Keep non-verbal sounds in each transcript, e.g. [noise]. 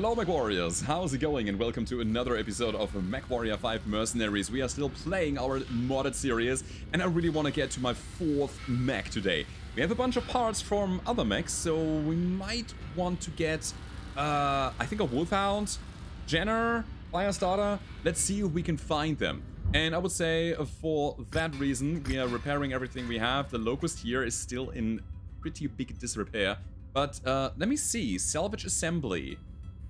Hello Mech Warriors, how's it going and welcome to another episode of Mech Warrior 5 Mercenaries. We are still playing our modded series and I really want to get to my fourth mech today. We have a bunch of parts from other mechs, so we might want to get, uh, I think a Wolfhound, Jenner, Firestarter. Let's see if we can find them. And I would say uh, for that reason, we are repairing everything we have. The Locust here is still in pretty big disrepair. But uh, let me see, salvage assembly.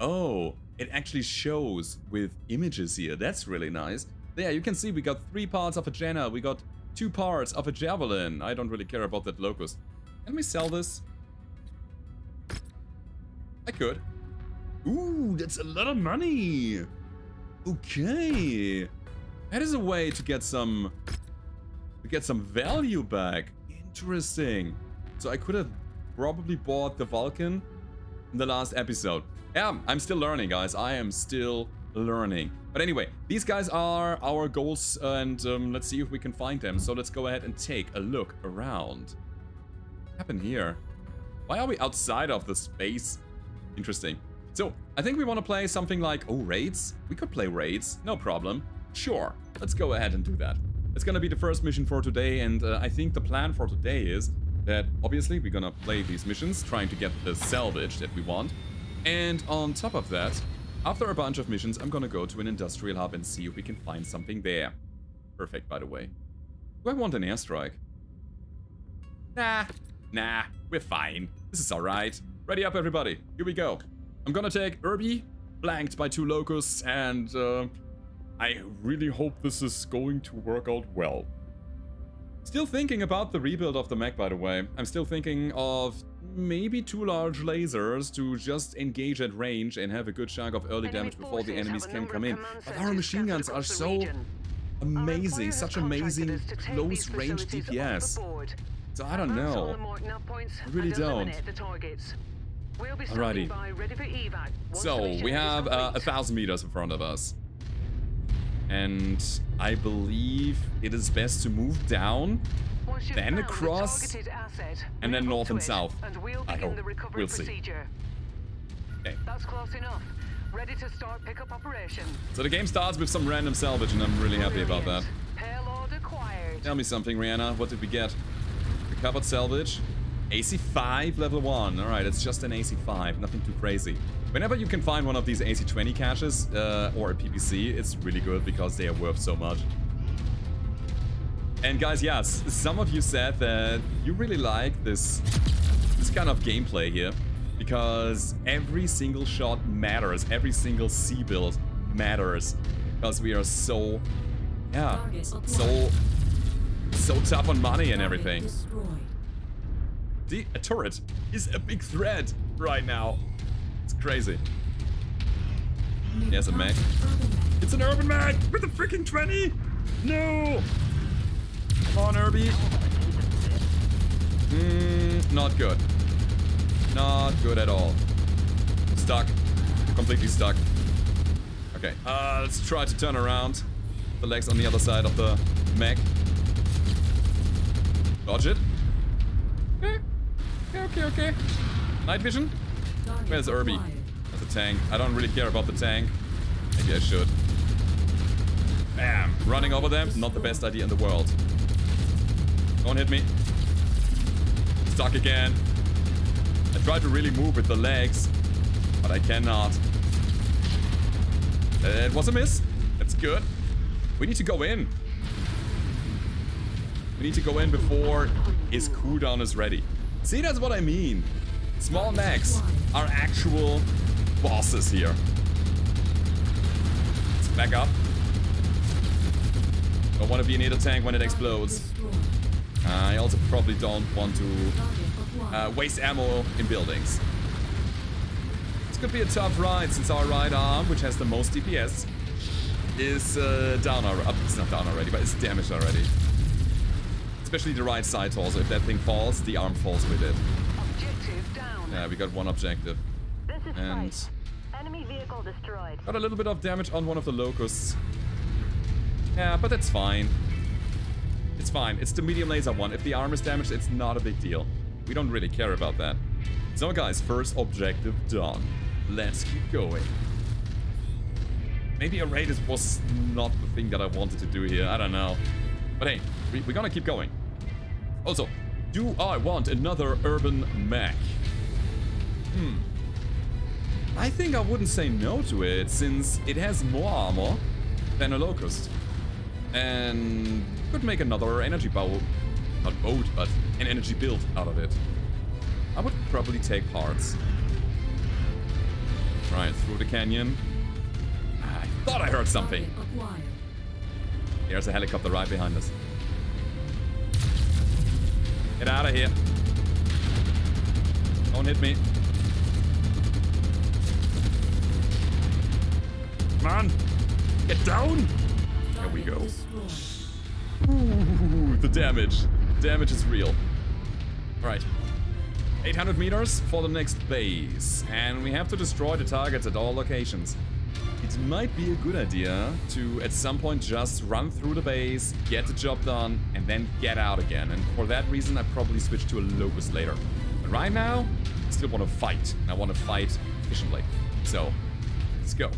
Oh, it actually shows with images here. That's really nice. There, you can see we got three parts of a Jenner. We got two parts of a Javelin. I don't really care about that Locust. Can we sell this? I could. Ooh, that's a lot of money. Okay. That is a way to get some... To get some value back. Interesting. So I could have probably bought the Vulcan in the last episode. Yeah, I'm still learning, guys. I am still learning. But anyway, these guys are our goals, and um, let's see if we can find them. So let's go ahead and take a look around. What happened here? Why are we outside of the space? Interesting. So, I think we want to play something like... Oh, raids? We could play raids. No problem. Sure. Let's go ahead and do that. It's gonna be the first mission for today, and uh, I think the plan for today is that obviously we're gonna play these missions, trying to get the salvage that we want. And on top of that, after a bunch of missions, I'm gonna go to an industrial hub and see if we can find something there. Perfect, by the way. Do I want an airstrike? Nah, nah, we're fine. This is alright. Ready up, everybody. Here we go. I'm gonna take Urbie, flanked by two locusts, and uh, I really hope this is going to work out well. Still thinking about the rebuild of the mech, by the way. I'm still thinking of maybe two large lasers to just engage at range and have a good chunk of early damage before the enemies can come in. But our machine guns are so amazing, such amazing close-range DPS. So I don't know. I really don't. Alrighty. So, we have uh, a thousand meters in front of us. And I believe it is best to move down, then across, and then north and south. I hope. We'll see. Okay. That's close enough. Ready to start pickup operation. So the game starts with some random salvage, and I'm really happy about that. Payload acquired. Tell me something, Ryana. What did we get? Recovered salvage. AC5 level 1. Alright, it's just an AC5. Nothing too crazy. Whenever you can find one of these AC20 caches, uh, or a PPC, it's really good because they are worth so much. And guys, yes, some of you said that you really like this, this kind of gameplay here. Because every single shot matters. Every single C-Bill matters. Because we are so, yeah, so, so tough on money and everything. The a turret is a big threat right now. It's crazy. There's a mech. It's an urban mech with a freaking 20! No! Come on, Urbie. Mm, not good. Not good at all. Stuck. Completely stuck. Okay, uh, let's try to turn around. The legs on the other side of the mech. Dodge it. Okay. Okay, okay, okay. Night vision? Where's Urbie? That's a tank. I don't really care about the tank. Maybe I should. Bam! Running over them, not the best idea in the world. Don't hit me. Stuck again. I try to really move with the legs, but I cannot. It was a miss. That's good. We need to go in. We need to go in before his cooldown is ready. See, that's what I mean. Small mechs are actual bosses here. Let's back up. Don't want to be near the tank when it explodes. Uh, I also probably don't want to uh, waste ammo in buildings. This could be a tough ride since our right arm, which has the most DPS, is uh, down already. Uh, it's not down already, but it's damaged already. Especially the right side also. If that thing falls, the arm falls with it. Objective down. Yeah, we got one objective. This is And Enemy vehicle destroyed. got a little bit of damage on one of the locusts. Yeah, but that's fine. It's fine. It's the medium laser one. If the arm is damaged, it's not a big deal. We don't really care about that. So guys, first objective done. let's keep going. Maybe a raid was not the thing that I wanted to do here. I don't know. But hey, we, we're gonna keep going. Also, do I want another urban mech? Hmm. I think I wouldn't say no to it, since it has more armor than a Locust. And could make another energy bow, not boat, but an energy build out of it. I would probably take parts. Right, through the canyon. I thought I heard something. There's a helicopter right behind us. Get out of here. Don't hit me. Come on. Get down. There we go. Ooh, the damage. Damage is real. Alright. 800 meters for the next base. And we have to destroy the targets at all locations. It might be a good idea to, at some point, just run through the base, get the job done, and then get out again. And for that reason, I probably switch to a Locust later. But right now, I still want to fight. I want to fight efficiently. So, let's go.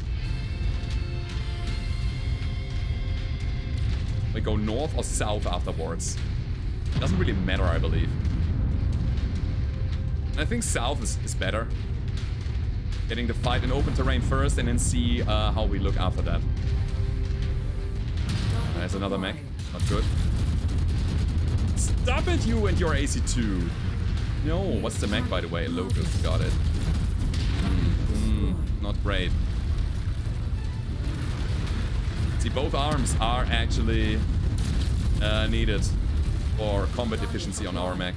We go north or south afterwards. Doesn't really matter, I believe. I think south is, is better. Getting the fight in open terrain first and then see uh, how we look after that. There's another mech. Not good. Stop it, you and your AC2. No, what's the mech, by the way? Locust, got it. Mm, not great. See, both arms are actually uh, needed for combat efficiency on our mech.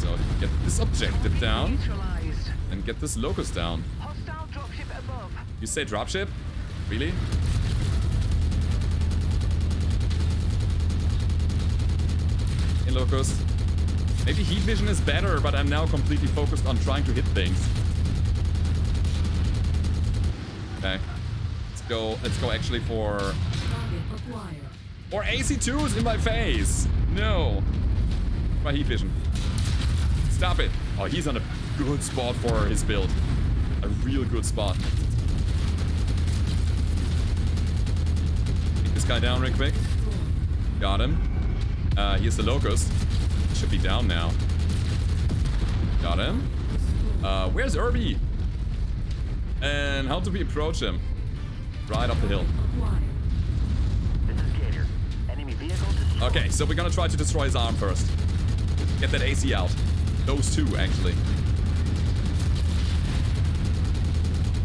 So, get this objective down and get this locust down. Hostile dropship above. You say dropship? Really? Hey, Locust. Maybe heat vision is better, but I'm now completely focused on trying to hit things. Okay. Go, let's go actually for... Or AC2s in my face! No. My heat vision. Stop it. Oh, he's on a good spot for his build. A real good spot. Take this guy down real quick. Got him. Uh, here's the Locust. Should be down now. Got him. Uh, where's Urbie? And how do we approach him? Right up the hill. Acquired. This is Gator. Enemy vehicle destroyed. Okay, so we're gonna try to destroy his arm first. Get that AC out. Those two, actually.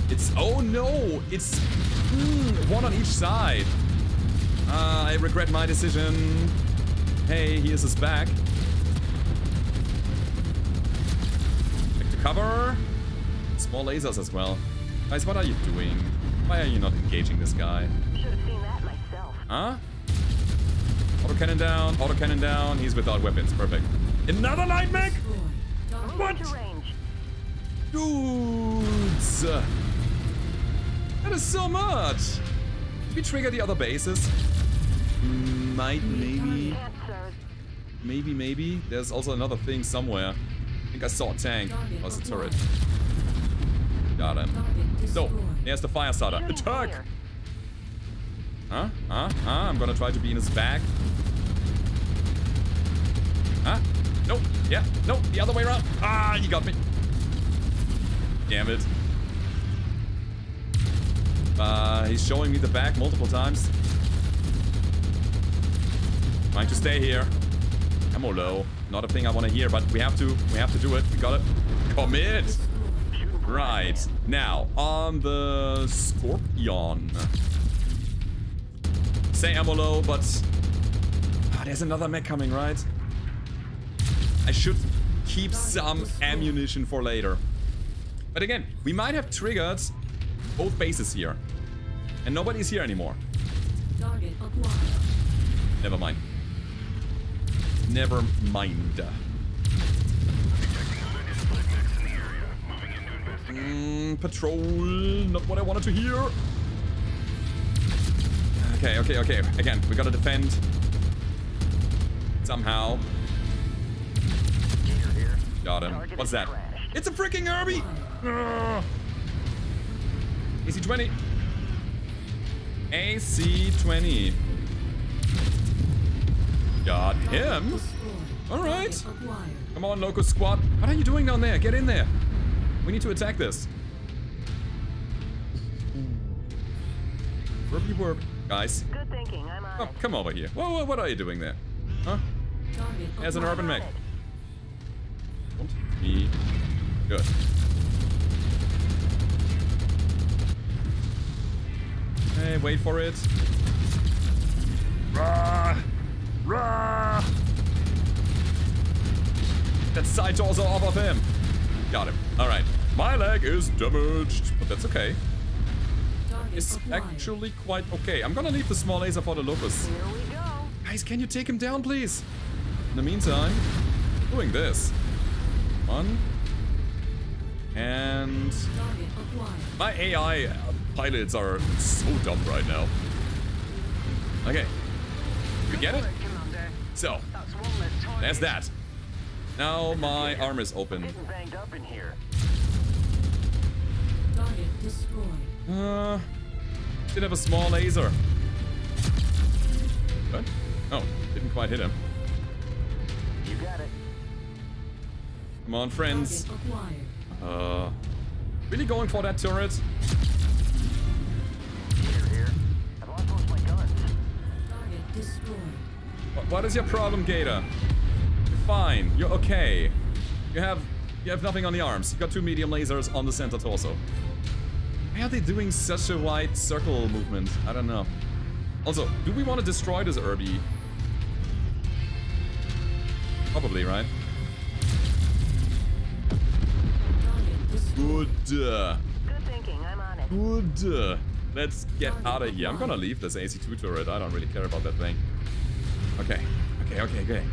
It's... Oh, no! It's... mm, one on each side. Uh, I regret my decision. Hey, here's his back. Back the cover. Small lasers as well. Guys, what are you doing? Why are you not engaging this guy? Should have seen that myself. Huh? Autocannon down, autocannon down. He's without weapons. Perfect. Another light mech? What? Range. Dudes! That is so much! Did we trigger the other bases? Might, maybe. Maybe, maybe. There's also another thing somewhere. I think I saw a tank. Target Oh, a turret. Got him. So. There's the fire starter. Attack! fire. Huh? Huh? Huh? I'm gonna try to be in his back. Huh? Nope. Yeah. Nope. The other way around. Ah, you got me. Damn it. Uh, he's showing me the back multiple times. Trying to stay here. Ammo low. Not a thing I want to hear, but we have to. We have to do it. We got it. Commit. Right. Now, on the Scorpion. Say ammo low, but... Ah, there's another mech coming, right? I should keep some ammunition for later. But again, we might have triggered both bases here. And nobody's here anymore. Never mind. Never mind. Mm, patrol, not what I wanted to hear. Okay, okay, okay. Again, we gotta defend. Somehow. Got him. What's that? It's a freaking Herbie! Ugh. AC-20. AC-20. Got him. All right. Come on, Local Squad. What are you doing down there? Get in there. We need to attack this. Whoopie whoop. Guys, Good thinking. I'm on oh, come over here. Whoa, whoa, what are you doing there? Huh? As an urban mech. Don't be good. Hey, wait for it. Rah! Rah! That side torso off of him. Got him. Alright. My leg is damaged, but that's okay. It's actually quite okay. I'm gonna leave the small laser for the locust. Here we go. Guys, can you take him down, please? In the meantime, doing this. One. And my AI uh, pilots are so dumb right now. Okay. We get it? Good work, Commander. So, That's one less target. there's that. Now my arm is open. Getting banged up in here. Target destroyed. Uh, did have a small laser. What? Oh, didn't quite hit him. You got it. Come on, friends. Uh, really going for that turret? Gator here. I've lost most my guns. Target destroyed. What, what is your problem, Gator? You're fine. You're okay. You have you have nothing on the arms. You got two medium lasers on the center torso. Why are they doing such a wide circle movement? I don't know. Also, do we want to destroy this Urbie? Probably, right? Good. Good thinking. I'm on it. Good. Let's get out of here. I'm gonna leave this AC2 turret. I don't really care about that thing. Okay. Okay, okay, okay.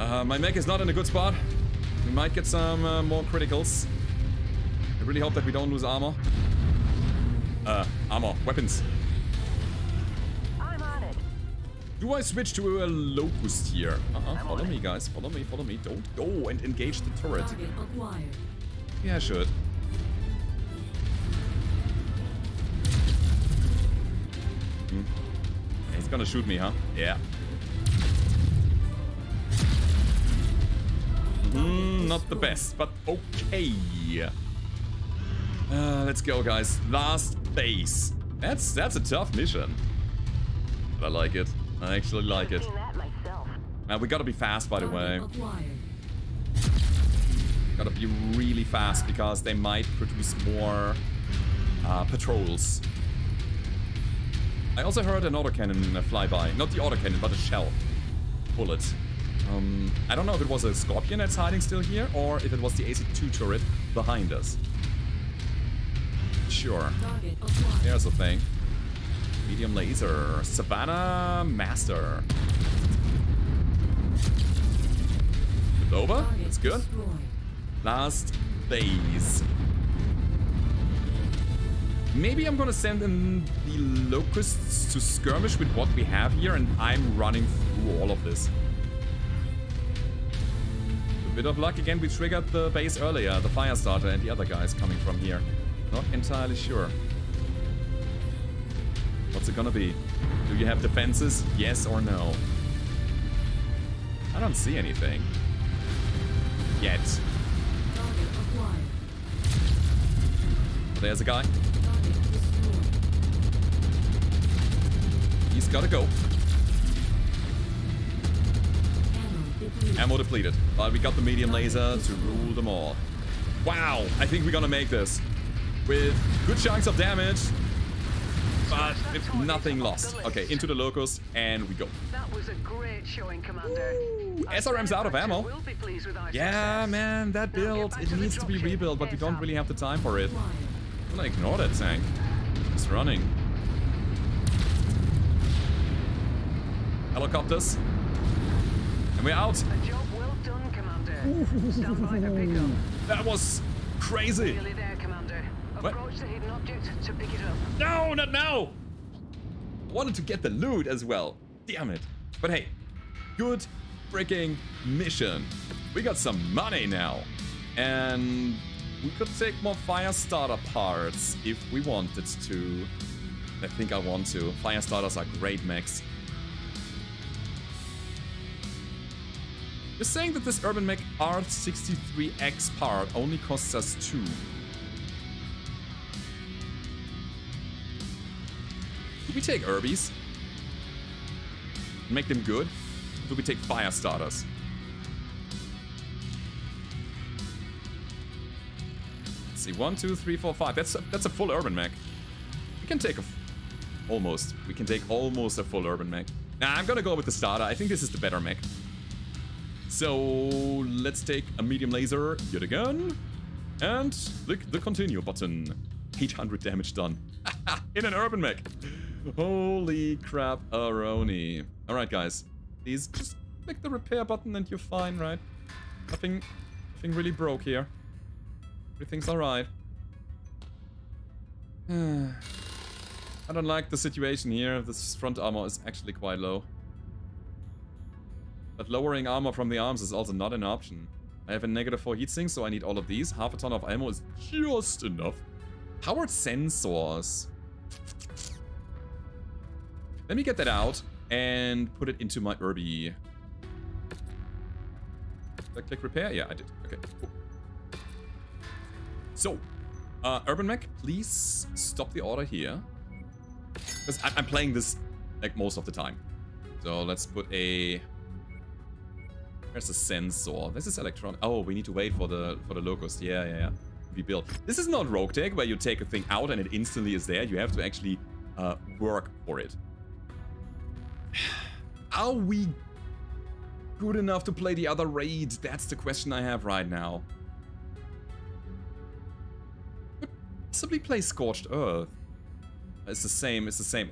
Uh, my mech is not in a good spot. We might get some uh, more criticals. I really hope that we don't lose armor. Uh, armor. Weapons. I'm on it. Do I switch to a locust here? Uh-huh. Follow me, it. guys. Follow me, follow me. Don't go and engage the turret. Yeah, I should. Hmm. He's gonna shoot me, huh? Yeah. Hmm, not the best, but okay. Uh, let's go, guys. Last base. That's that's a tough mission. But I like it. I actually like it. Seen that myself. Uh, we gotta be fast, by the way. Gotta be really fast because they might produce more uh, patrols. I also heard an autocannon uh, fly by. Not the autocannon, but a shell. Bullet. Um, I don't know if it was a Scorpion that's hiding still here, or if it was the AC-2 turret behind us. Sure. There's the thing. Medium laser. Savannah Master. It's over? That's good. Last base. Maybe I'm gonna send in the locusts to skirmish with what we have here and I'm running through all of this. Bit of luck again, we triggered the base earlier, the fire starter and the other guys coming from here. Not entirely sure. What's it gonna be? Do you have defenses? Yes or no? I don't see anything. Yet. There's a guy. He's gotta go. Ammo depleted. But we got the medium laser to rule them all. Wow, I think we're gonna make this. With good chunks of damage, but with nothing lost. Okay, into the locust, and we go. That was a great showing, Commander. SRM's out of ammo. will be pleased with our Yeah, man, that build, it needs to be rebuilt, but we don't really have the time for it. I'm gonna ignore that tank. It's running. Helicopters. And we're out. A job well done, Commander. Stand by for pickup. That was crazy. Nearly there, Commander. What? Approach the hidden object to pick it up. No, not now! I wanted to get the loot as well. Damn it. But hey, good freaking mission. We got some money now. And We could take more fire starter parts if we wanted to. I think I want to. Fire starters are great mechs. You're saying that this Urban Mech R63X part only costs us two. Do we take Urbies? Make them good? Do we take fire starters? Let's see, one, two, three, four, five. That's a, that's a full urban mech. We can take a, almost. We can take almost a full urban mech. Nah, I'm gonna go with the starter. I think this is the better mech. So let's take a medium laser yet again, and click the continue button. 800 damage done [laughs] in an urban mech. Holy crap, Aroni. Alright, guys. Please just click the repair button and you're fine, right? Nothing, nothing really broke here. Everything's alright. [sighs] I don't like the situation here. This front armor is actually quite low. But lowering armor from the arms is also not an option. I have a negative 4 heatsink, so I need all of these. Half a ton of ammo is just enough. Powered sensors. Let me get that out and put it into my Urbie. Did I click repair? Yeah, I did. Okay, cool. So, uh, Urban Mech, please stop the order here. Because I'm playing this like most of the time. So let's put a... There's a sensor. This is electronic. Oh, we need to wait for the for the locust. Yeah, yeah, yeah. Be built. This is not Rogue Tech where you take a thing out and it instantly is there. You have to actually uh, work for it. [sighs] Are we good enough to play the other raids? That's the question I have right now. Could possibly play Scorched Earth. It's the same, it's the same,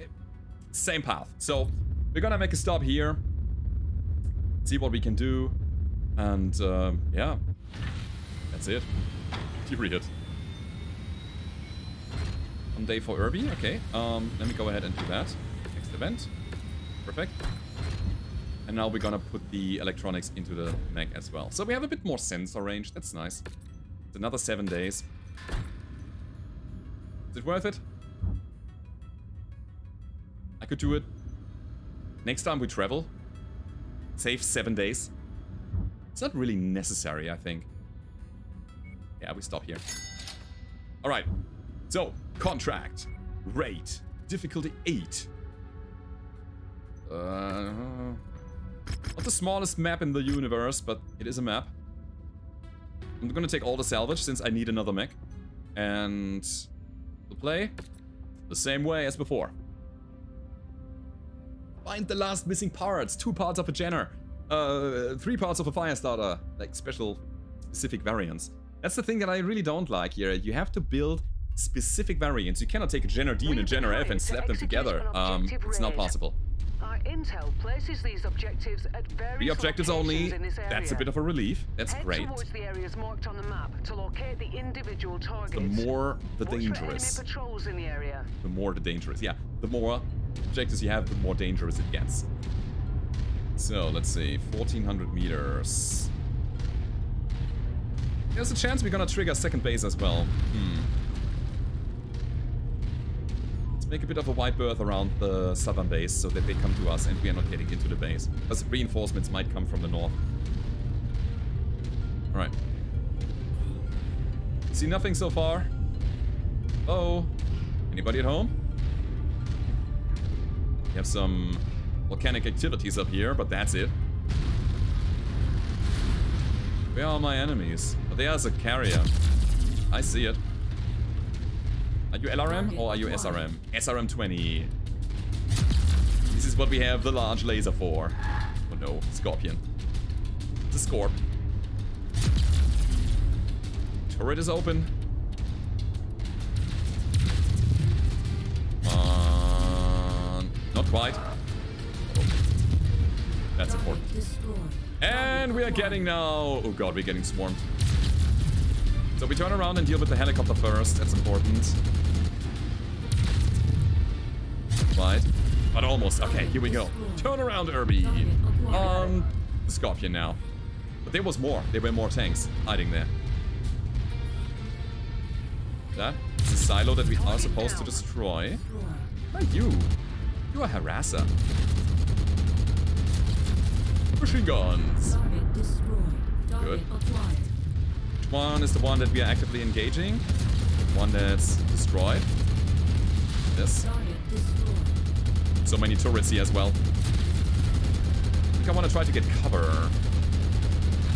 same path. So, we're gonna make a stop here. See what we can do. And, uh, yeah. That's it. Period. On day for Urbie, okay. Um, let me go ahead and do that. Next event. Perfect. And now we're gonna put the electronics into the mech as well. So we have a bit more sensor range. That's nice. It's another seven days. Is it worth it? I could do it. Next time we travel. Save seven days. It's not really necessary, I think. Yeah, we stop here. Alright. So, contract. Rate. Difficulty 8. Uh, not the smallest map in the universe, but it is a map. I'm gonna take all the salvage since I need another mech. And we'll play the same way as before. Find the last missing parts. Two parts of a Jenner. Uh, three parts of a fire starter. Like special, specific variants. That's the thing that I really don't like here. You have to build specific variants. You cannot take a Jenner D and a Jenner F and slap them together. Um, it's not possible. Our intel places these objectives at various Three objectives only. That's a bit of a relief. That's Head great. the areas marked on the map to locate the individual targets. The more the Watch for enemy dangerous. the. The more the dangerous. Yeah, the more objectives you have, the more dangerous it gets. So, let's see. 1400 meters. There's a chance we're gonna trigger second base as well. Hmm. Let's make a bit of a wide berth around the southern base so that they come to us and we are not getting into the base. Because reinforcements might come from the north. Alright. See nothing so far. Oh. Anybody at home? We have some volcanic activities up here, but that's it. Where are my enemies? Oh, there's a carrier. I see it. Are you LRM or are you SRM? SRM 20. This is what we have the large laser for. Oh no, Scorpion. It's a Scorp. Turret is open. Quite. That's important. And we are getting now... Oh god, we're getting swarmed. So we turn around and deal with the helicopter first. That's important. Right. But almost. Okay, here we go. Turn around, Urbie. Um, the Scorpion now. But there was more. There were more tanks hiding there. That is a silo that we are supposed to destroy. Destroy. You? You are harasser. Machine guns. Target destroyed. Target Good. acquired. Which one is the one that we are actively engaging? One that's destroyed. This. So many turrets here as well. I think I want to try to get cover.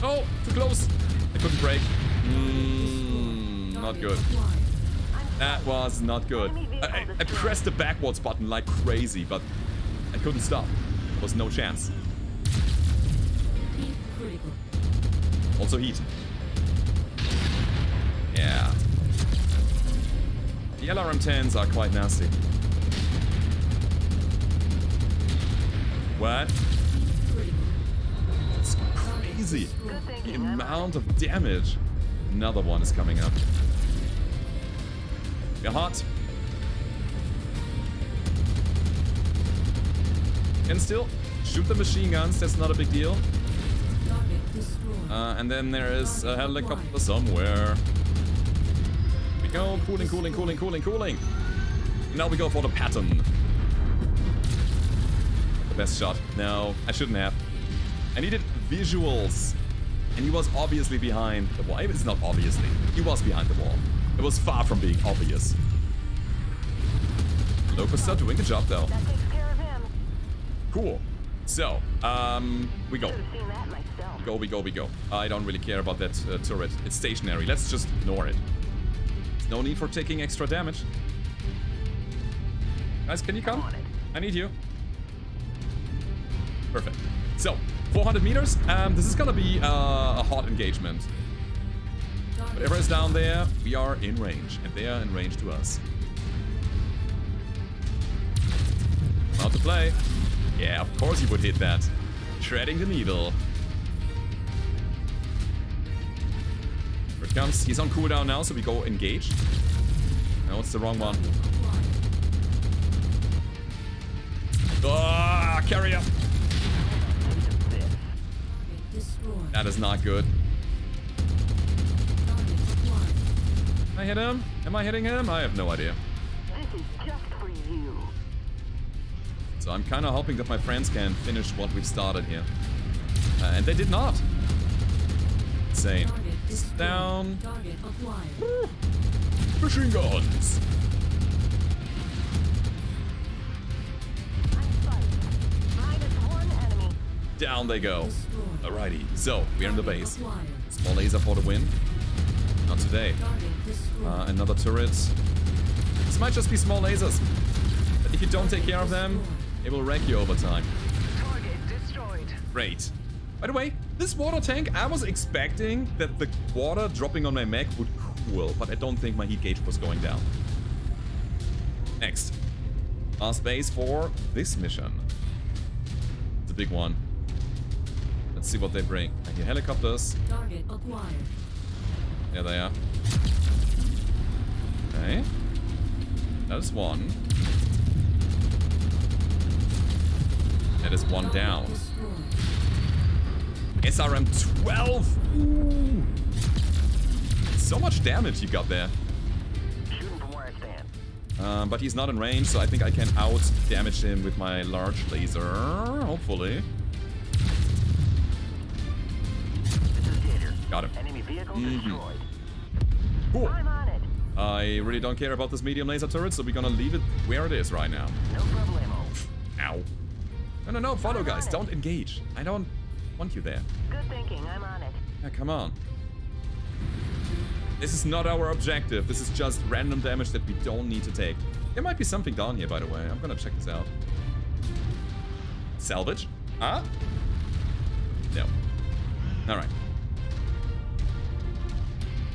Oh, too close. I couldn't break. Mm, not good. That was not good. I, I, pressed the backwards button like crazy, but I couldn't stop. There was no chance. Also heat. Yeah. The LRM-10s are quite nasty. What? It's crazy. The amount of damage. Another one is coming up. We're hot. Can still shoot the machine guns, that's not a big deal. Uh, and then there is a helicopter somewhere. We go, cooling, cooling, cooling, cooling, cooling. Now we go for the pattern. The best shot. No, I shouldn't have. I needed visuals. And he was obviously behind the wall. It's not obviously. He was behind the wall. It was far from being obvious. Locusts are doing a job though. That takes care of him. Cool. So, um, we go. Should have seen that myself. Go, we go, we go. I don't really care about that uh, turret. It's stationary. Let's just ignore it. There's no need for taking extra damage. Guys, can you come? I need you. Perfect. So, 400 meters. Um, this is gonna be uh, a hot engagement. Whatever is down there, we are in range, and they are in range to us. Out to play. Yeah, of course he would hit that. Treading the needle. Here it comes. He's on cooldown now, so we go engage. No, it's the wrong one. Ah, carrier. That is not good. Am I hit him? Am I hitting him? I have no idea. So I'm kind of hoping that my friends can finish what we've started here. Uh, and they did not. Insane. Down. Machine guns. Down they go. Alrighty. So, we're in the base. Small laser for the win. Not today. Uh, another turret. This might just be small lasers. But if you don't take care of them, it will wreck you over time. Target destroyed. Great. By the way, this water tank, I was expecting that the water dropping on my mech would cool, but I don't think my heat gauge was going down. Next. Last base for this mission. It's a big one. Let's see what they bring. I hear helicopters. Target acquired. There they are. Okay. That is one. That is one down. SRM 12. Ooh. So much damage you got there. Shooting from where I stand. Um, but he's not in range, so I think I can out damage him with my large laser. Hopefully. This is Gator. Got him. Enemy vehicle Mhm. Cool. I'm on it. I really don't care about this medium laser turret, so we're gonna leave it where it is right now. No problemo. Ow. No, no, no, follow guys. Don't engage. I don't want you there. Good thinking. I'm on it. Yeah, come on. This is not our objective. This is just random damage that we don't need to take. There might be something down here, by the way. I'm gonna check this out. Salvage? Huh? No. Alright.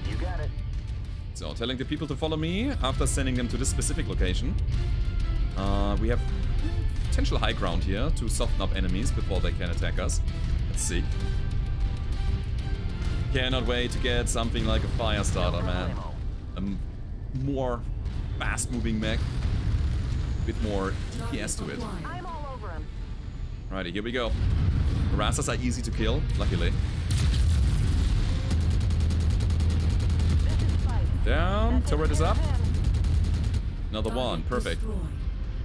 You got it. So, telling the people to follow me after sending them to this specific location. Uh, we have potential high ground here to soften up enemies before they can attack us. Let's see. Cannot wait to get something like a fire starter, man. Problemo. A m- more fast-moving mech. A bit more DPS to it. All over him. Alrighty, here we go. Harassers are easy to kill, luckily. This is Spike. Down. Turret is up. Another one. Perfect.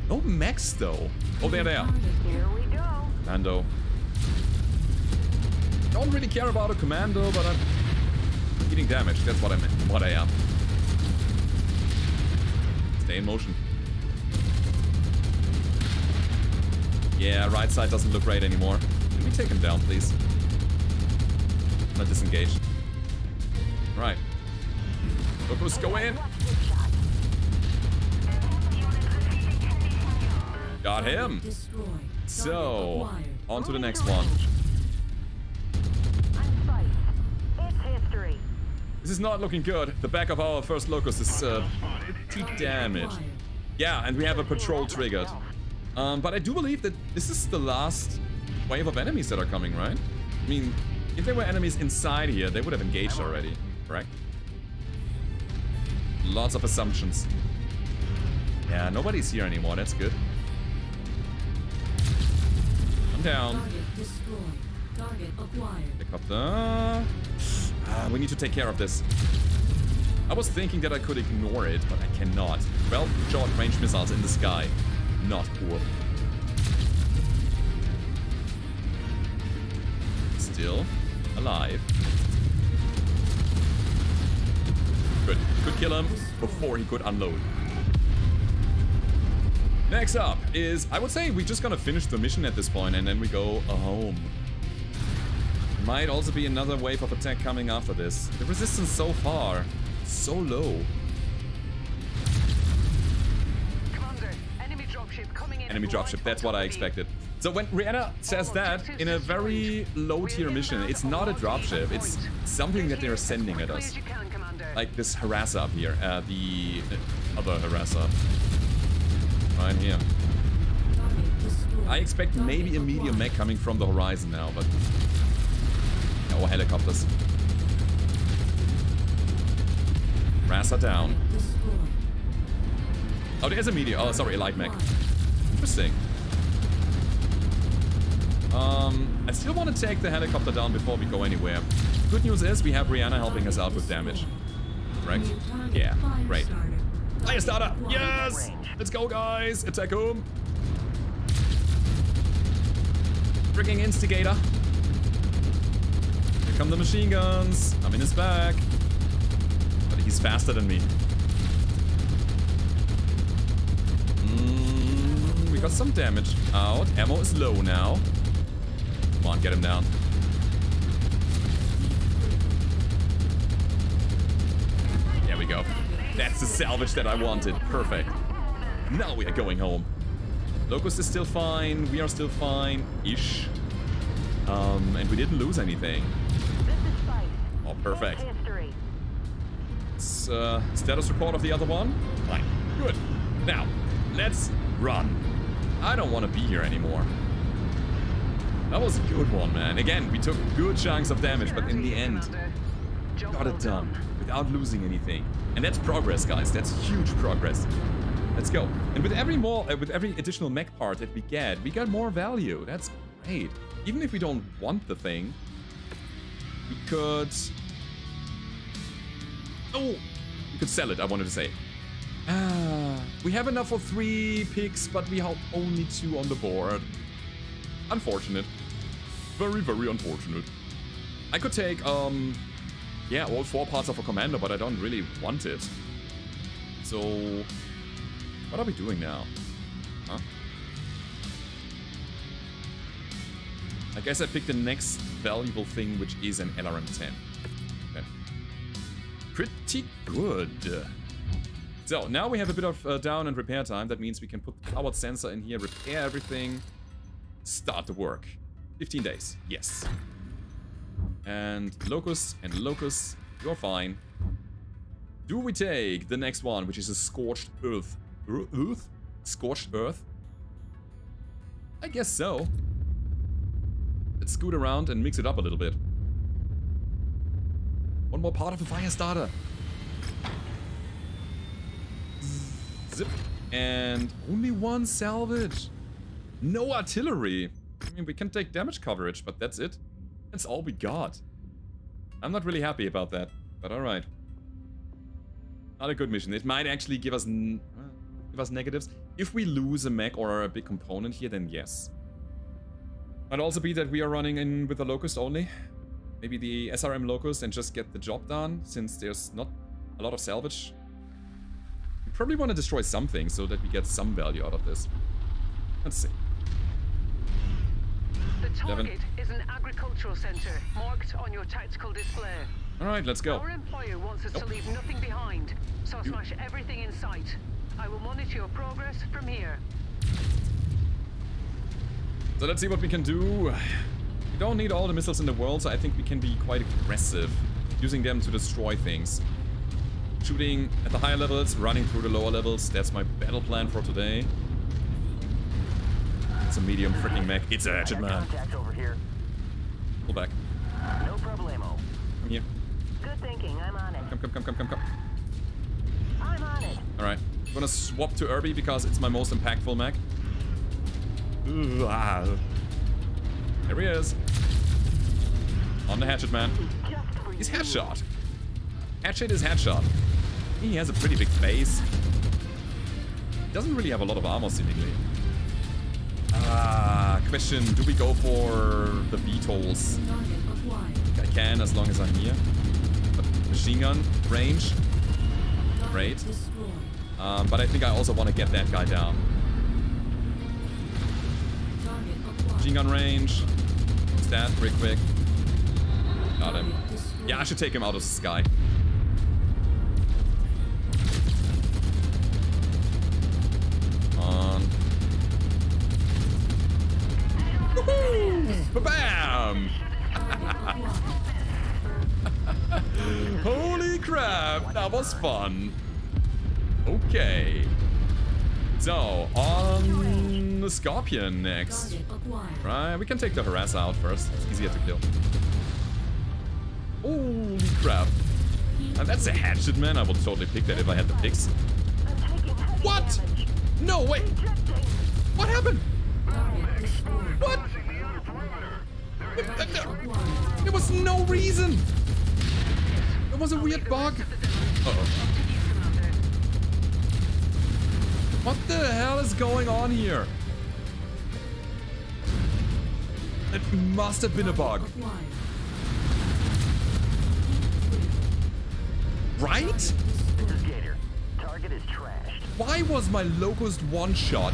No mechs though. Oh, there they are. Here we go. Commando. Don't really care about a commando, but I'm eating damage. That's what I meant. What I am. Stay in motion. Yeah, right side doesn't look right anymore. Can we take him down, please? Not disengage. Right. Locos, go in. Got him. So, on to the next one. This is not looking good. The back of our first locust is uh, damaged. Yeah, and we have a patrol triggered. Um, but I do believe that this is the last wave of enemies that are coming, right? I mean, if there were enemies inside here, they would have engaged already, correct? Lots of assumptions. Yeah, nobody's here anymore. That's good. I'm down. Target destroyed. Target acquired. Helicopter. Ah, we need to take care of this. I was thinking that I could ignore it, but I cannot. 12 short-range missiles in the sky. Not cool. Still alive. Good. Could kill him before he could unload. Next up is, I would say we're just gonna finish the mission at this point and then we go home. Might also be another wave of attack coming after this. The resistance so far, so low. Commander, enemy dropship coming in. Enemy dropship, that's what I expected. So when Ryana says that in a very low tier mission, it's not a dropship, it's something that they're sending at us. Like this harasser up here, uh, the other harasser. Right here. I expect maybe a medium mech coming from the horizon now, but... Or helicopters. Rasa down. Oh, there's a medium. Oh, sorry, a light mech. Interesting. Um, I still want to take the helicopter down before we go anywhere. Good news is we have Ryana helping us out with damage. Correct? Yeah, great. Fire starter! Yes! Let's go, guys! Attack him! Freaking instigator! Here come the machine guns! I'm in his back! But he's faster than me. Mm, we got some damage out. Ammo is low now. Come on, get him down. There we go. That's the salvage that I wanted. Perfect. Now we are going home. Locust is still fine. We are still fine. Ish. Um, and we didn't lose anything. Oh, perfect. It's uh, status report of the other one? Fine. Good. Now, let's run. I don't want to be here anymore. That was a good one, man. Again, we took good chunks of damage, but in the end, got it done without losing anything. And that's progress, guys. That's huge progress. Let's go. And with every more, uh, with every additional mech part that we get, we get more value. That's great. Even if we don't want the thing, we could. Oh, we could sell it. I wanted to say. Ah, we have enough for three picks, but we have only two on the board. Unfortunate. Very, very unfortunate. I could take, um, yeah, all four parts of a Commando, but I don't really want it. So, what are we doing now? Huh? I guess I picked the next valuable thing, which is an LRM-10. Okay. Pretty good. So, now we have a bit of uh, down and repair time. That means we can put the powered sensor in here, repair everything, start the work. 15 days, yes. And Locust and Locust, you're fine. Do we take the next one, which is a Scorched Earth? Earth? Scorched Earth? I guess so. Let's scoot around and mix it up a little bit. One more part of a fire starter. Zip. And only one salvage. No artillery. I mean, we can take damage coverage, but that's it. That's all we got. I'm not really happy about that, but alright. Not a good mission. It might actually give us uh, give us negatives. If we lose a mech or a big component here, then yes. Might also be that we are running in with the Locust only. Maybe the SRM Locust and just get the job done, since there's not a lot of salvage. We probably want to destroy something so that we get some value out of this. Let's see. The target is an agricultural center marked on your tactical display. Alright, let's go. Our employer wants us to leave nothing behind, so You- smash everything in sight. I will monitor your progress from here. So let's see what we can do. We don't need all the missiles in the world, so I think we can be quite aggressive, using them to destroy things. Shooting at the higher levels, running through the lower levels, that's my battle plan for today. It's a medium freaking mech. It's a Hatchetman. Contact over here. Pull back. No problemo. Come here. Good thinking. I'm on it. Come, come, come, come, come, come. I'm on it. Alright. I'm gonna swap to Urbie because it's my most impactful mech. Ooh, ah. There he is. On the Hatchetman. Just for He's you. headshot. Hatchet is headshot. He has a pretty big base. Doesn't really have a lot of armor seemingly. Ah, question, do we go for the VTOLs? I can as long as I'm here. But machine gun, range, Great. Um, but I think I also want to get that guy down. Machine gun range. Stat, real quick. Got him. Yeah, I should take him out of the sky. Was fun. Okay. So, on the Scorpion next. Right, we can take the harass out first. It's easier to kill. Holy crap. And that's a hatchet, man. I would totally pick that if I had the picks. What? No, wait. What happened? What? There was no reason. It was a weird bug. What the hell is going on here? It must have been a bug. Right? This is Gator. Target is trashed. Why was my Locust one shot?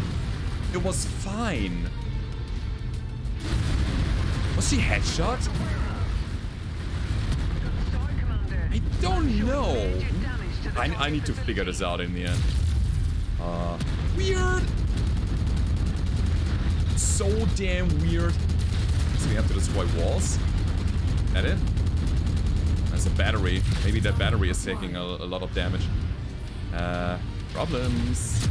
It was fine. Was she headshot? Sorry, Commander. I don't know. major damage to the I, I need to figure this out in the end. Uh, weird. So damn weird. So we have to destroy walls. That it? That's a battery. Maybe that battery is taking a, a lot of damage. Uh, problems.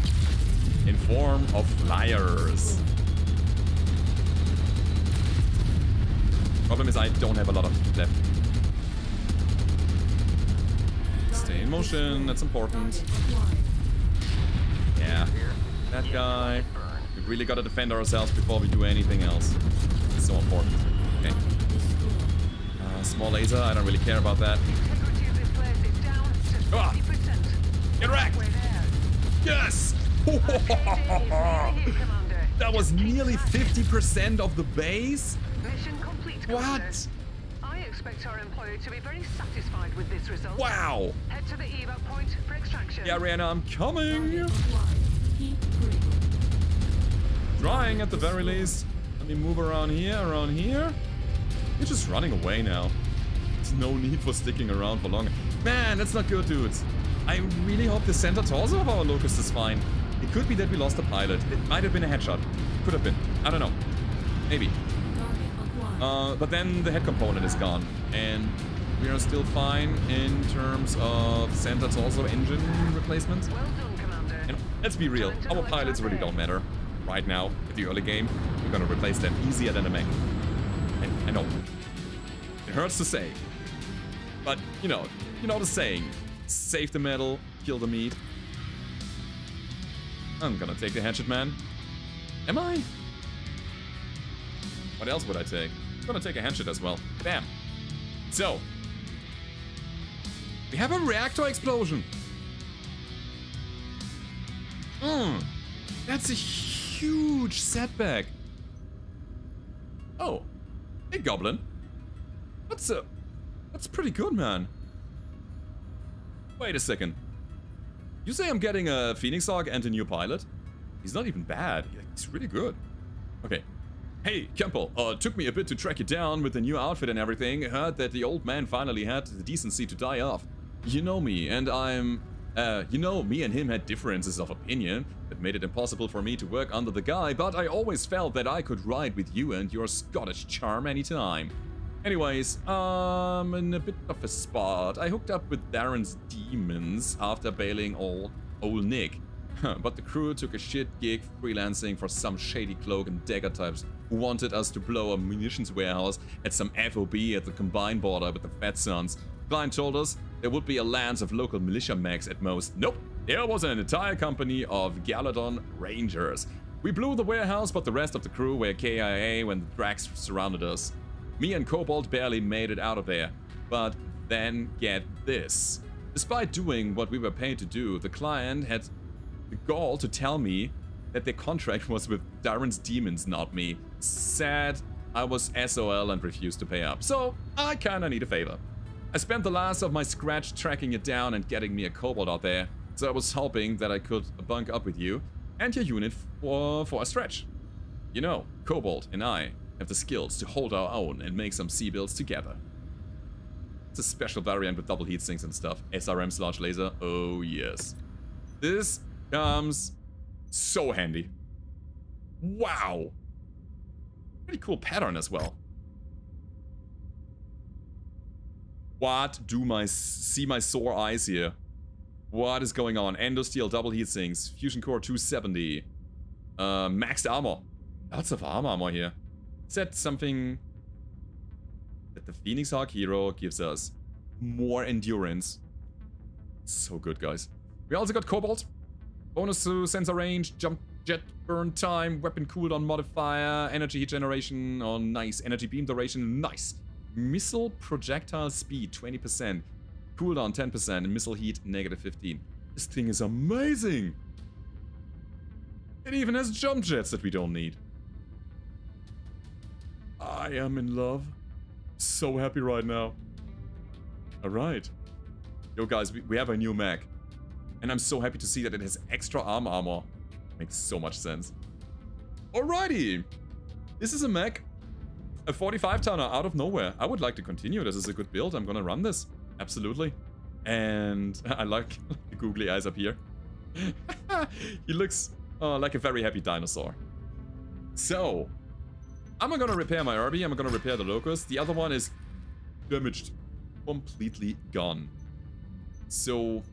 In form of liars. Problem is I don't have a lot of left. Stay in motion, that's important. Yeah. That guy. We really gotta defend ourselves before we do anything else. It's so important. Okay. Uh, small laser, I don't really care about that. Integrity of this place is down to Ah. Get wrecked! Yes! Payday is nearly here, Commander. that was nearly 50% of the base? What? Expect our employer to be very satisfied with this result. Wow! Head to the evac point for extraction. Yeah, Ryana, I'm coming! Target acquired. Keep critical. Trying at the very least. Let me move around here, around here. You're just running away now. There's no need for sticking around for longer. Man, that's not good, dudes. I really hope the center torso of our Locust is fine. It could be that we lost the pilot. It might have been a headshot. Could have been. I don't know. Maybe. Uh, but then the head component is gone. And we are still fine in terms of center torso engine replacement. Well done, Commander. And let's be real, our pilots really don't matter. Right now, in the early game, we're gonna replace them easier than a mech. I, I know. It hurts to say. But, you know, you know the saying. Save the metal, kill the meat. I'm gonna take the Hatchetman. Am I? What else would I take? I'm gonna take a hatchet as well. Bam. So. We have a reactor explosion. Mm, that's a huge setback. Oh, hey Goblin. That's a, that's pretty good, man. Wait a second. You say I'm getting a Phoenix Hawk and a new pilot? He's not even bad. He's really good. Okay. Hey, Kemple, uh, took me a bit to track you down with the new outfit and everything. Heard that the old man finally had the decency to die off. You know me, and I'm... Uh, you know, me and him had differences of opinion that made it impossible for me to work under the guy, but I always felt that I could ride with you and your Scottish charm anytime. Anyways, um, in a bit of a spot, I hooked up with Darren's demons after bailing old, old Nick. But the crew took a shit gig freelancing for some shady cloak and dagger types who wanted us to blow a munitions warehouse at some FOB at the combined border with the FedSuns. Client told us there would be a lance of local militia mags at most. Nope, there was an entire company of Galedon Rangers. We blew the warehouse, but the rest of the crew were KIA when the Dracs surrounded us. Me and Cobalt barely made it out of there. But then get this. Despite doing what we were paid to do, the client had the gall to tell me that their contract was with Darren's demons, not me. Sad I was SOL and refused to pay up. So I kinda need a favor. I spent the last of my scratch tracking it down and getting me a Cobalt out there. So I was hoping that I could bunk up with you and your unit for, for a stretch. You know, Cobalt and I have the skills to hold our own and make some C-Bills together. It's a special variant with double heat sinks and stuff. SRM's large laser, oh yes. This comes so handy. Wow. Pretty cool pattern as well. What do my see my sore eyes here? What is going on? Endosteel, double heat sinks, fusion core 270, uh, maxed armor. Lots of armor here. That something that the Phoenix Hawk hero gives us? More endurance. So good, guys. We also got Cobalt. Bonus to sensor range, jump jet burn time, weapon cooldown modifier, energy heat generation, oh nice, energy beam duration, nice. Missile projectile speed, 20%. Cooldown, 10%, and missile heat, negative 15. This thing is amazing! It even has jump jets that we don't need. I am in love. So happy right now. Alright. Yo guys, we, we have a new mech. And I'm so happy to see that it has extra arm armor. Makes so much sense. Alrighty. This is a mech. A 45 tonner out of nowhere. I would like to continue. This is a good build. I'm gonna run this. Absolutely. And [laughs] I like the [laughs] googly eyes up here. [laughs] he looks uh, like a very happy dinosaur. So, I'm gonna repair my Urbie. I'm gonna repair the Locust. The other one is damaged. Completely gone. So,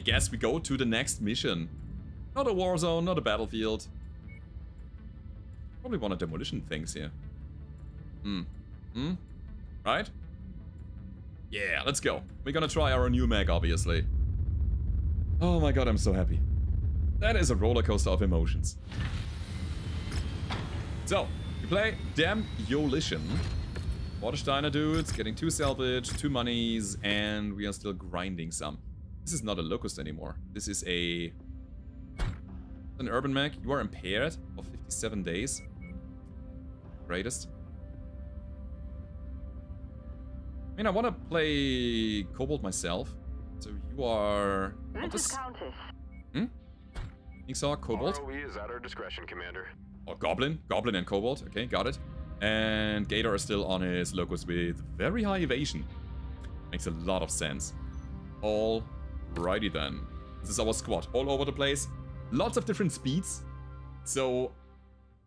I guess we go to the next mission. Not a war zone, not a battlefield. Probably one of demolition things here. Hmm. Hmm? Right? Yeah, let's go. We're gonna try our new mag, obviously. Oh my god, I'm so happy. That is a roller coaster of emotions. So, we play Demolition. Watersteiner dudes, getting two salvage, two monies, and we are still grinding some. This is not a locust anymore. This is a an urban mag. You are impaired for 57 days. Greatest. I mean, I want to play Cobalt myself. So you are... What This is is... Countess. Hmm? Jigsaw, Cobalt. ROE is at our discretion, Commander. Oh, Goblin. Goblin and Cobalt. Okay, got it. And Gator is still on his Locust with very high evasion. Makes a lot of sense. Alrighty then. This is our squad. All over the place. Lots of different speeds. So,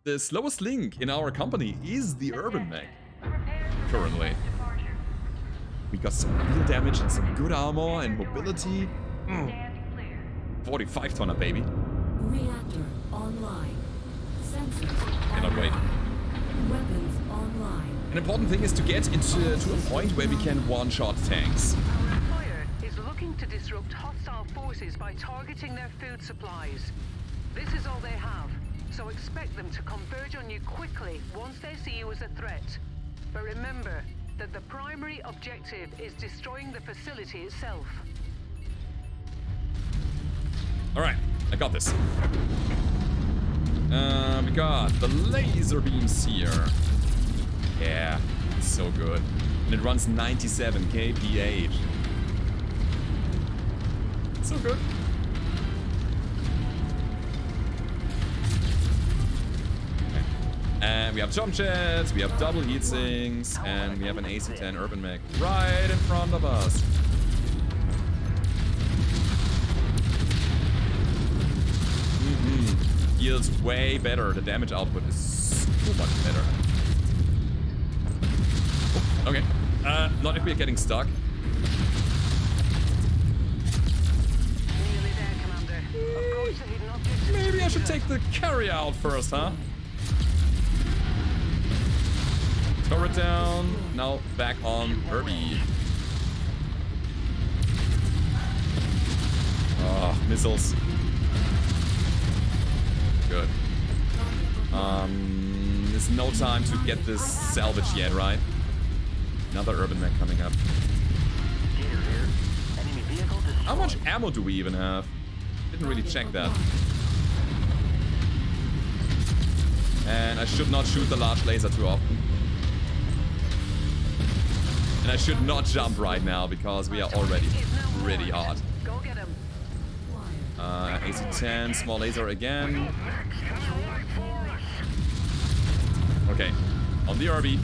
the slowest link in our company is the Urban Mech. Currently. We got some real damage and some good armor and mobility. Mm. 45 tonner, baby. Reactor online. Sensors Cannot wait. Weapons online. An important thing is to get into to a point where we can one-shot tanks. Disrupt hostile forces by targeting their food supplies. This is all they have, so expect them to converge on you quickly once they see you as a threat. But remember that the primary objective is destroying the facility itself. Alright, I got this. Uh, we got the laser beams here. Yeah, so good. And it runs 97 kph. So good. And we have jump jets, we have double heat sinks, and we have an AC-10 Urban Mech right in front of us. Mm-hmm. Feels way better. The damage output is so much better. Okay. Uh, not if we're getting stuck. Should take the carry out first, huh? Turret down. Now back on Urbie. Oh, missiles. Good. Um, there's no time to get this salvage yet, right? Another urban mech coming up. Gator here. Enemy vehicle destroyed. How much ammo do we even have? Didn't really check that. I should not shoot the large laser too often. And I should not jump right now because we are already pretty him. Uh, AC-10, small laser again. Okay, on the Urbie.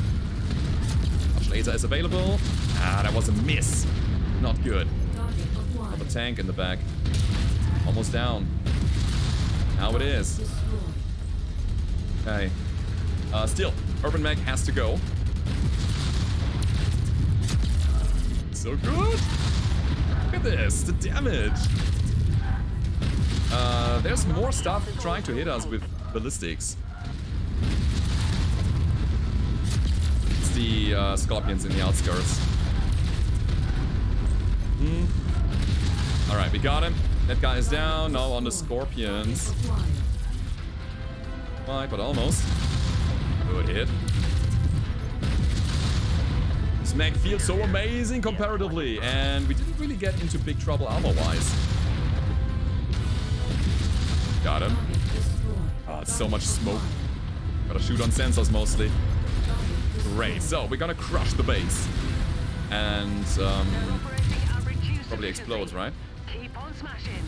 Large laser is available. Ah, that was a miss. Not good. Have a tank in the back. Almost down. Now it is. Okay. Uh, still, Urban Mech has to go. So good. Look at this, the damage. Uh, there's more stuff trying to hit us with ballistics. It's the uh, scorpions in the outskirts. Hmm. All right, we got him. That guy is down. Now on the scorpions. Right, but almost. Good hit. This mech feels so amazing comparatively, and we didn't really get into big trouble armor-wise. Got him. Ah, so much smoke. Gotta shoot on sensors mostly. Great, so we're gonna crush the base. And, um, Operating at reduced probably explodes, right? Keep on smashing.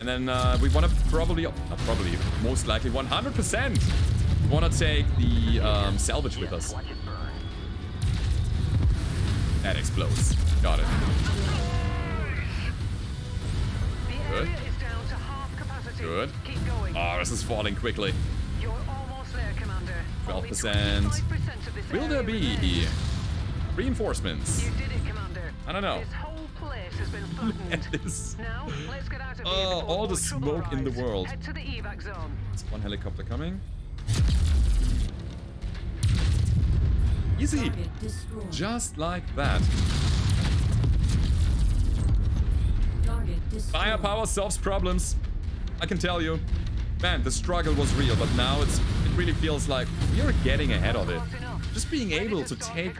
And then uh, we want to probably, not probably, most likely 100% want to take the um, salvage with us. Watch it burn. That explodes. Got it. Good. area is down to half capacity. Good. Keep going. Oh, this is falling quickly. You're almost there, Commander. Only 12%. 25% of this Will there be reinforcements? You did it, Commander. I don't know. This whole place has been [laughs] flattened. At this. Now, let's get out of here. Oh, all the smoke in the world. Head to the evac zone. There's one helicopter coming. Easy. Just like that. Target destroyed. Firepower solves problems. I can tell you. Man, the struggle was real, but now it's it really feels like we are getting ahead of it. Just being able to take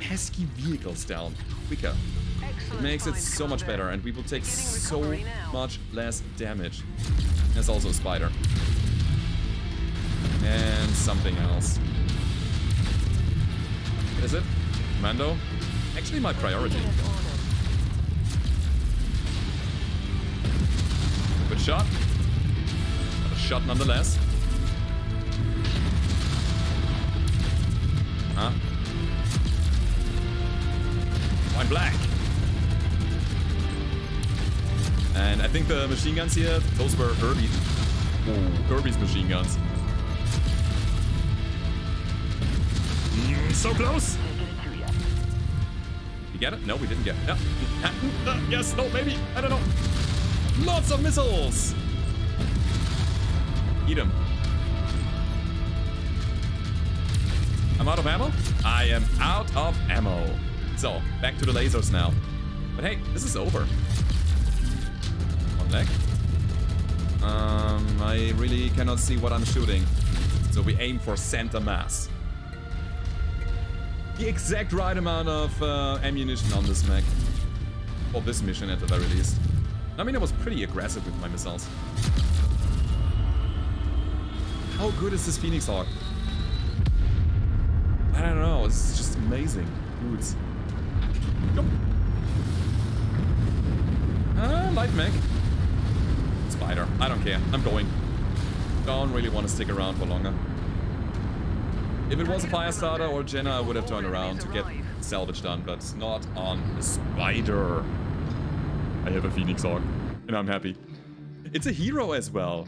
pesky vehicles down quicker. It makes it so much better and we will take so much less damage. There's also a spider. And something else. Is it? Mando? Actually my priority. Good shot. A shot nonetheless. Huh? Wine black. And I think the machine guns here, those were Urbie. Ooh, Urbie's machine guns. Mm, so close! Can't get it to ya. You get it? No, we didn't get it. No. [laughs] Uh, yes, no, maybe. I don't know. Lots of missiles! Eat them. I'm out of ammo? I am out of ammo. So, back to the lasers now. But hey, this is over. One leg. Um, I really cannot see what I'm shooting. So we aim for center mass. The exact right amount of uh, ammunition on this mech. For this mission at the very least. I mean, I was pretty aggressive with my missiles. How good is this Phoenix Hawk? I don't know, it's just amazing. Dudes. Yup. Ah, light mech. Spider. I don't care. I'm going. Don't really want to stick around for longer. If it was a fire starter or Jenner, I would have turned around to get salvage done, but not on a spider. I have a Phoenix Hawk, and I'm happy. It's a hero as well.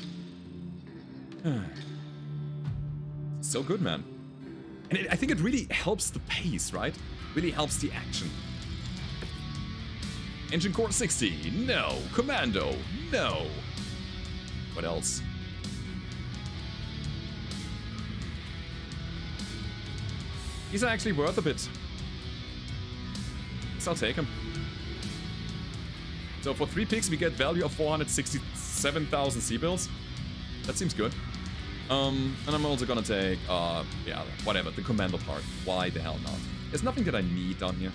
[sighs] so good, man. And it, I think it really helps the pace, right? Really helps the action. Engine Core 60, no. Commando, no. What else? These are actually worth a bit. So I'll take them. So for three picks, we get value of 467,000 C-bills. That seems good. Um, and I'm also gonna take, uh, yeah, whatever, the commando part. Why the hell not? There's nothing that I need down here.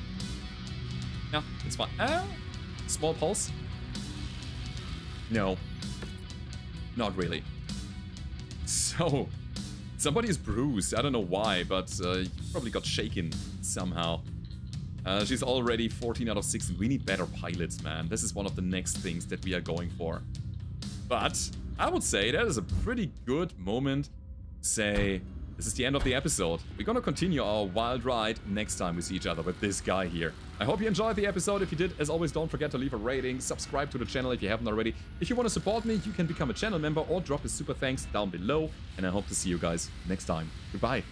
Yeah, it's fine. Ah, small pulse? No. Not really. [laughs] So, somebody is bruised. I don't know why, but uh, probably got shaken somehow. Uh, she's already 14 out of 16. We need better pilots, man. This is one of the next things that we are going for. But I would say that is a pretty good moment say this is the end of the episode. We're gonna continue our wild ride next time we see each other with this guy here. I hope you enjoyed the episode. If you did, as always, don't forget to leave a rating, subscribe to the channel if you haven't already. If you want to support me, you can become a channel member or drop a super thanks down below. And I hope to see you guys next time. Goodbye.